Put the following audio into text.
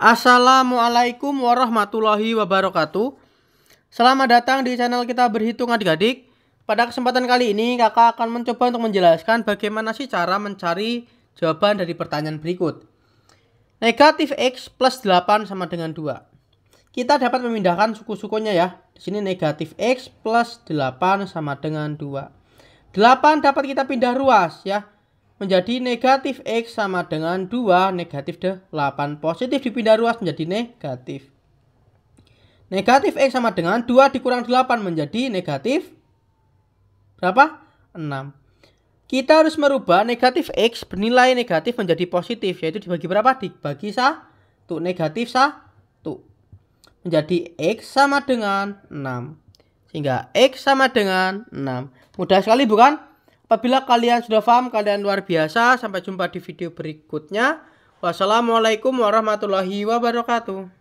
Assalamualaikum warahmatullahi wabarakatuh. Selamat datang di channel kita berhitung adik-adik. Pada kesempatan kali ini kakak akan mencoba untuk menjelaskan bagaimana sih cara mencari jawaban dari pertanyaan berikut. Negatif X plus 8 sama dengan 2 Kita dapat memindahkan suku-sukunya ya. Di sini negatif X plus 8 sama dengan 2 8 dapat kita pindah ruas ya menjadi negatif X sama dengan 2 negatif 8. Positif dipindah ruas menjadi negatif. Negatif X sama dengan 2 dikurang 8 menjadi negatif berapa? 6. Kita harus merubah negatif X bernilai negatif menjadi positif. Yaitu dibagi berapa? Dibagi 1. Negatif 1. Menjadi X sama dengan 6. Sehingga X sama dengan 6. Mudah sekali bukan? Apabila kalian sudah paham, kalian luar biasa. Sampai jumpa di video berikutnya. Wassalamualaikum warahmatullahi wabarakatuh.